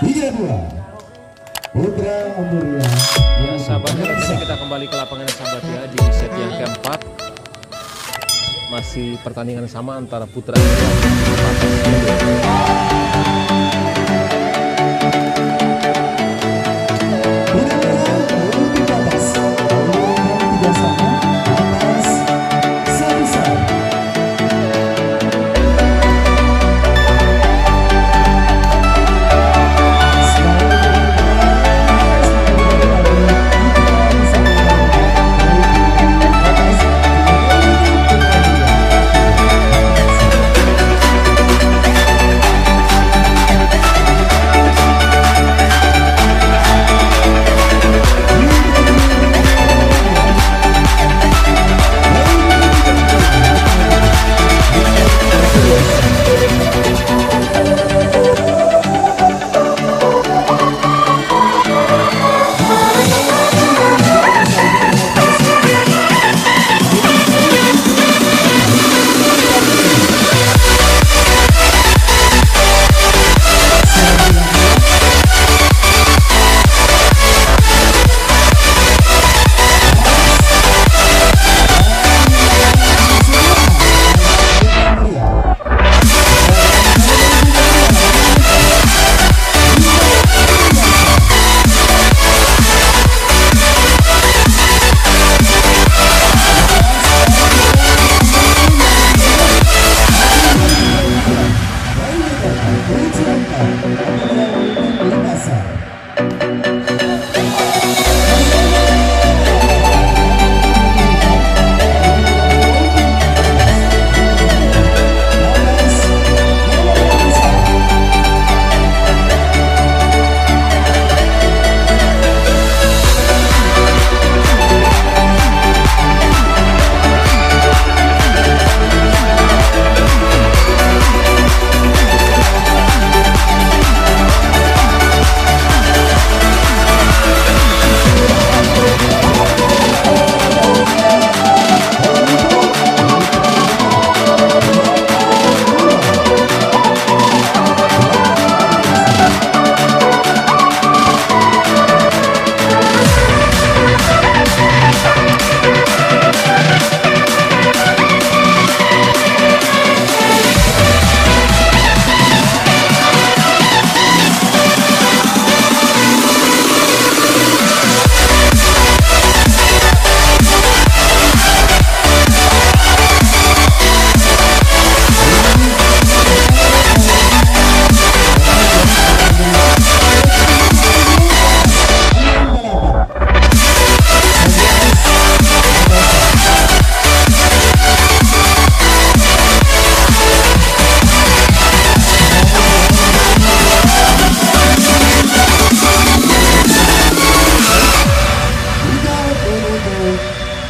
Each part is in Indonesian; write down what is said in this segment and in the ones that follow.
Tiga. Putra Amuria. Ya sahabat kini kita kembali ke lapangan sahabat ya di set yang keempat masih pertandingan sama antara Putra Kesalahan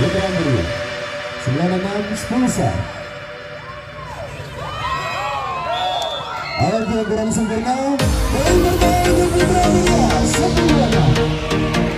Putra Andri 96 Pulsa Ayo kita sempurna. Poin Putra Andri 1 2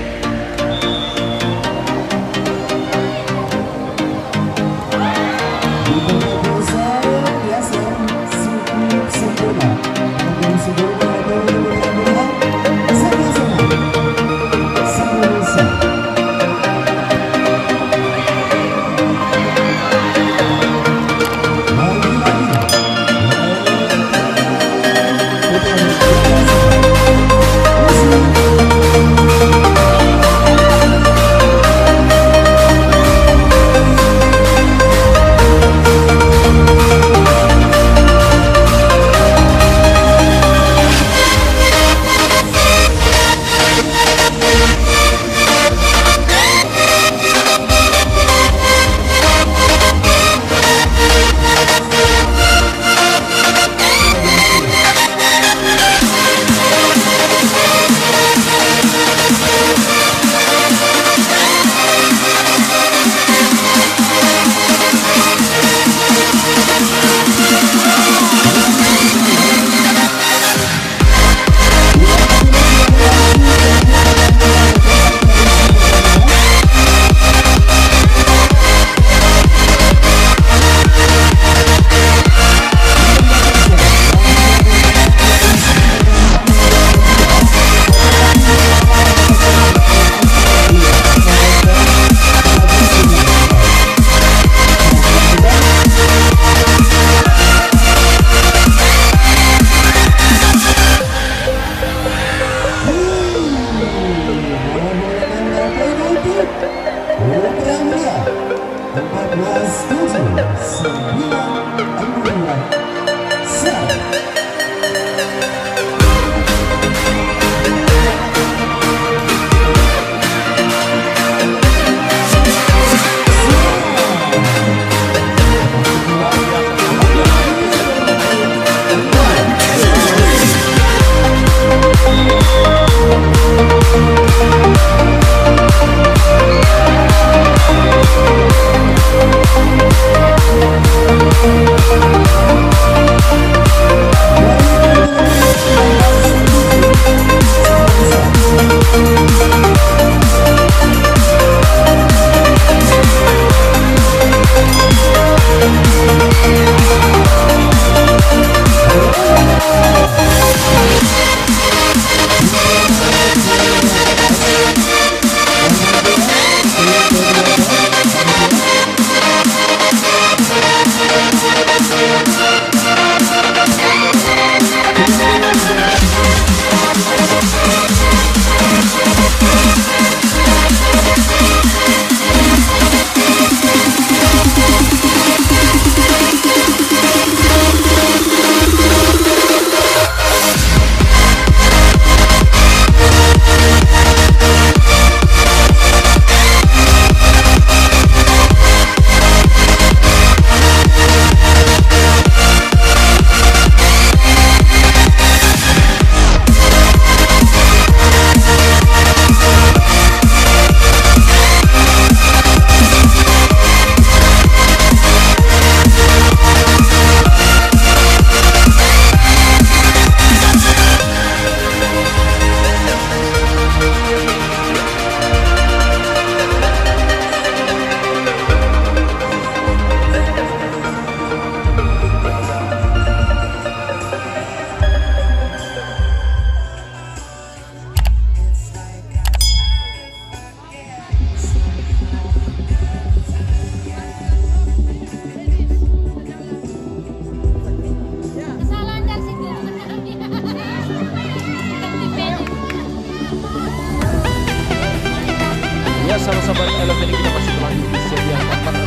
Ya sahabat-sahabat Elok ini kita masih berlanjut di set yang antara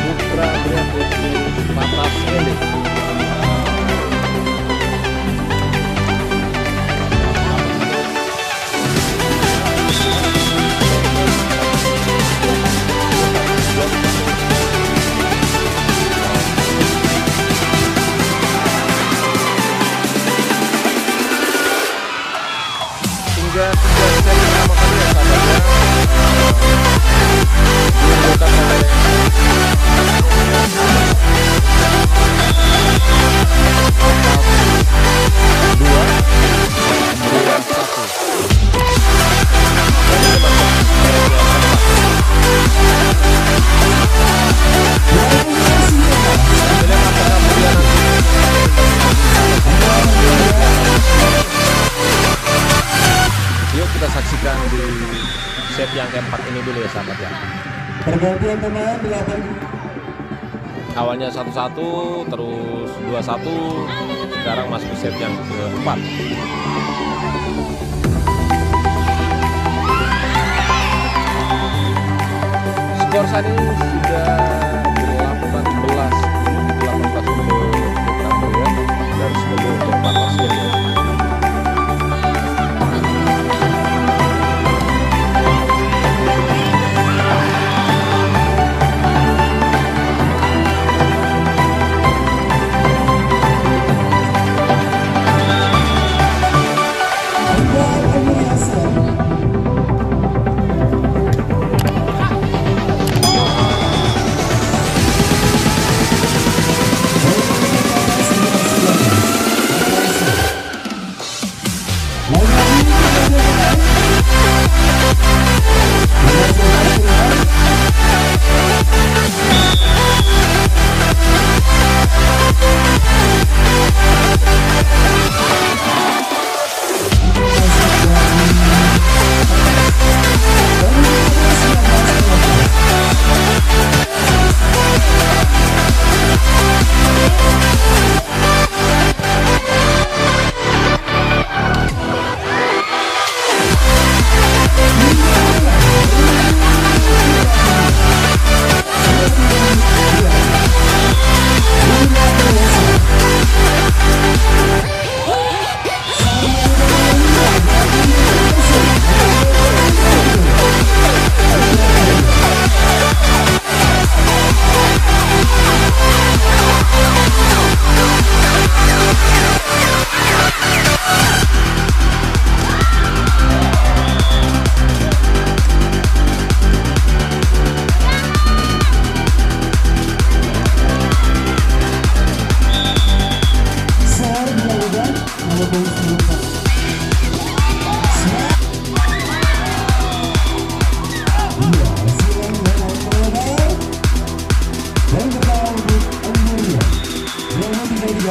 Putra Gria Putri Patas Elit. Awalnya satu-satu, terus dua satu, sekarang masuk ke set yang keempat. Skor saat ini sudah 18 18 untuk Mulia dan 10 untuk Patas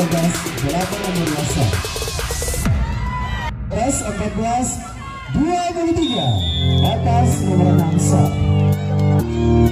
12 18 Pres 14 23 atas nomor 6 shot.